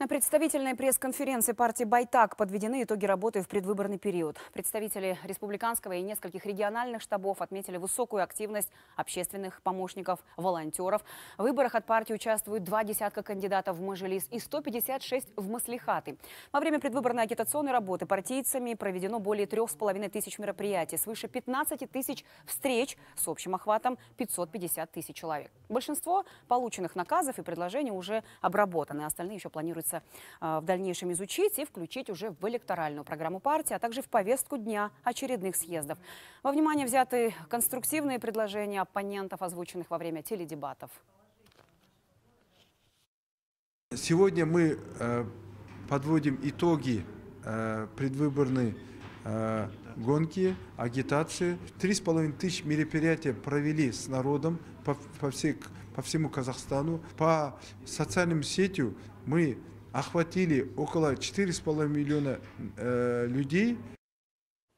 На представительной пресс-конференции партии «Байтак» подведены итоги работы в предвыборный период. Представители республиканского и нескольких региональных штабов отметили высокую активность общественных помощников, волонтеров. В выборах от партии участвуют два десятка кандидатов в Мажилис и 156 в Маслихаты. Во время предвыборной агитационной работы партийцами проведено более трех с половиной тысяч мероприятий, свыше 15 тысяч встреч с общим охватом 550 тысяч человек. Большинство полученных наказов и предложений уже обработаны, остальные еще планируется в дальнейшем изучить и включить уже в электоральную программу партии, а также в повестку дня очередных съездов. Во внимание взяты конструктивные предложения оппонентов, озвученных во время теледебатов. Сегодня мы э, подводим итоги э, предвыборной э, гонки, агитации. Три с половиной тысяч мероприятий провели с народом по, по, всей, по всему Казахстану. По социальным сетям мы охватили около 4,5 миллиона э, людей.